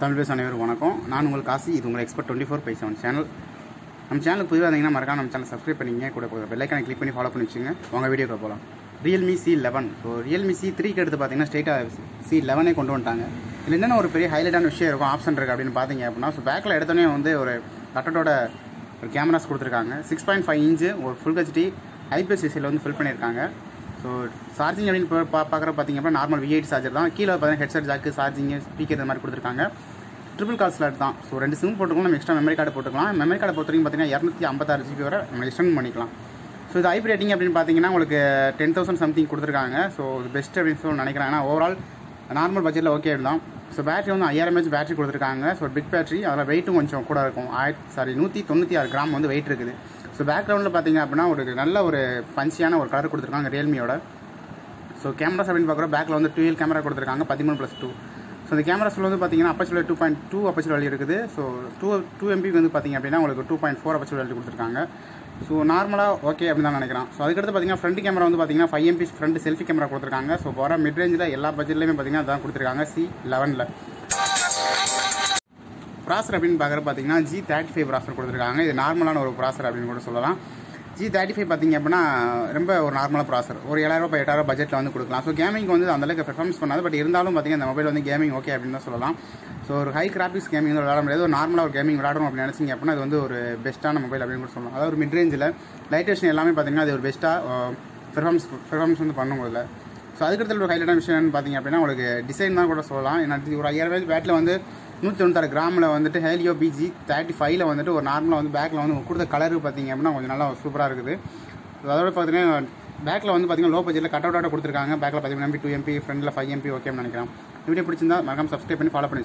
தமிழ் பேச அனைவரும் வணக்கம். நான் உங்கள் காசி இது உங்கள் expert twenty four by seven channel நம்ம சேனலுக்கு புதிதாக இருந்தீங்கன்னா மறக்காம நம்ம சேனல் சப்ஸ்கிரைப் பண்ணிங்க கூட பெல்லைக்கான கிளிக் பண்ணி ஃபாலோ பண்ணி வச்சுங்க உங்கள் வீடியோக்கு போகலாம் Realme C eleven so Realme C த்ரீக்கு எடுத்து பார்த்தீங்கன்னா ஸ்ட்ரெயிட்டாக சி லெவனே கொண்டு வந்துட்டாங்க. இதில் என்னென்ன ஒரு பெரிய ஹைலைட்டான விஷயம் இருக்கும் ஆப்ஷன் இருக்குது அப்படின்னு பார்த்தீங்க அப்படின்னா ஸோ பேக்கில் எடுத்தோடனே வந்து ஒரு கட்டடோட ஒரு கேமராஸ் கொடுத்துருக்காங்க. சிக்ஸ் பாயிண்ட் ஃபைவ் இன்ச்சு ஒரு ஃபுல் ஹெச்டி ஐபிஎஸ் சிசியில் வந்து ஃபில் பண்ணியிருக்காங்க. ஸோ சார்ஜிங் அப்படின்னு பா- பார்க்குற பார்த்திங்க அப்படின்னா நார்மல் விஐடி சார்ஜர் தான். கீழே பார்த்தீங்கன்னா ஹெட்செட் ஜாக்கு சார்ஜிங்கு ஸ்பீக்கர் இந்த மாதிரி கொடுத்துருக்காங்க. ட்ரிபிள் கால் ஸ்லாட் தான். ஸோ ரெண்டு சிம் போட்டுக்கலாம் நம்ம எக்ஸ்ட்ரா மெமரி கார்டு போட்டுக்கலாம். மெமரி கார்டு பொறுத்த வரைக்கும் பார்த்தீங்கன்னா இரநூத்தி ஐம்பத்தாறு ஜிபி வரை நம்ம எக்ஸ்டெண்ட் பண்ணிக்கலாம். ஸோ இது ஐபி ரேட்டிங் அப்படின்னு பார்த்தீங்கன்னா உங்களுக்கு டென் தௌசண்ட் சம்திங் கொடுத்துருக்காங்க. ஸோ பெஸ்ட் அப்படின்னு சொல்லி நினைக்கிறேன். ஏன்னா ஓவரால் நார்மல் பட்ஜெட்டில் ஓகே தான் ஸோ பேட்டரி வந்து ஐயாயிரம் எம்ஏஹெச் பேட்டரி கொடுத்துருக்காங்க. ஸோ பிக் பேட்டரி அதில் வெயிட்டும் கொஞ்சம் கூட இருக்கும். ஆயிரத்தி சாரி நூற்றி தொண்ணூற்றி ஆறு கிராம் வந்து வெயிட் இருக்குது. ஸோ பேக்ரவுண்டில் பார்த்தீங்க அப்படின்னா ஒரு நல்ல ஒரு பஞ்சியான ஒரு கலர் கொடுத்துருக்காங்க ரியல்மியோட ஸோ கேமராஸ் அப்படின்னு பார்க்குறோம் பேக்கில் வந்து டுவெல் கேமரா கொடுத்துருக்காங்க பதிமூணு ப்ளஸ் டூ ஸோ இந்த கேமராஸில் வந்து பார்த்தீங்கன்னா அப்பச்சில் டூ பாயிண்ட் டூ அப்பச்சில் வழி இருக்குது. ஸோ டூ டூ எம்பி வந்து பார்த்தீங்க அப்படின்னா உங்களுக்கு டூ பாயிண்ட் ஃபோர் அப்பச்சில் வழி கொடுத்துருக்காங்க. ஸோ நார்மலாக ஓகே அப்படின்னு தான் நினைக்கிறேன் ஸோ அதுக்கடுத்து பார்த்தீங்கன்னா ஃப்ரண்ட் கேமரா வந்து பார்த்தீங்கன்னா five MP front selfie camera கொடுத்துருக்காங்க. ஸோ வர மிட் ரேஞ்சில் எல்லா பட்ஜெட்லையுமே பார்த்தீங்கன்னா அதான் கொடுத்துருக்காங்க. சி லெவனில் ப்ராசர் அப்படின்னு பார்க்குற பார்த்தீங்கன்னா ஜி தேர்ட்டி ஃபைவ் ப்ராசர் கொடுத்துருக்காங்க. இது நார்மலான ஒரு ப்ராசர் அப்படின்னு கூட சொல்லலாம். ஜி தேர்ட்டி ஃபைவ் பார்த்தீங்க அப்படின்னா ரொம்ப ஒரு நார்மலாக ப்ராசர் ஒரு ஏழாயிரம் எட்டாயிரம் பட்ஜெட்டில் வந்து கொடுக்கலாம். ஸோ கேமிங் வந்து அந்த அளவுக்கு பெர்ஃபார்மன்ஸ் பண்ணாது. பட் இருந்தாலும் பார்த்தீங்கன்னா அந்த மொபைல் வந்து கேமிங் ஓகே அப்படின்னு தான் சொல்லலாம். ஸோ ஒரு ஹை கிராபிக்ஸ் கேமிங் வந்து விளாட முடியாது. ஒரு நார்மலாக ஒரு கேமிங் விளாடணும் அப்படின்னு நினச்சிங்க அப்படின்னா அது வந்து ஒரு பெஸ்ட்டான மொபைல் அப்படின்னு கூட சொல்லலாம். அதாவது ஒரு மிட் ரேஞ்சில் லைட்டேஷன் எல்லாமே பார்த்தீங்கன்னா அது ஒரு பெஸ்ட்டாக பெர்ஃபார்மன்ஸ் பெர்ஃபார்மன்ஸ் வந்து பண்ணும் முதல்ல ஸோ அதுக்கடுத்து ஒரு ஹைலைட்டான விஷயம் என்னன்னு பார்த்தீங்க அப்படின்னா உங்களுக்கு டிசைன் தான் கூட சொல்லலாம். ஏன்னா ஒரு ஐயாயிரம் பேட்டில் வந்து நூற்றி தொண்ணூத்தாறு கிராமில் வந்துட்டு ஹேலியோ பிஜி தேர்ட்டி ஃபைவ்ல வந்துட்டு ஒரு நார்மலாக வந்து பேக்கில் வந்து கொடுத்த கலர் பார்த்தீங்க அப்படின்னா கொஞ்சம் நல்லா சூப்பராக இருக்குது. அதோட பார்த்தீங்கன்னா பேக்கில் வந்து பார்த்தீங்கன்னா லோ பட்ஜெட்டில் கட் அவுட்டோட கொடுத்துருக்காங்க பேக்கில் பார்த்தீங்கன்னா எம்பி டூ எம்பி ஃப்ரண்டில் ஃபைவ் எம்பி ஓகேன்னு நினைக்கிறேன். வீடியோ பிடிச்சிருந்தா மறக்காம சப்ஸ்கிரைப் பண்ணி ஃபாலோ பண்ணி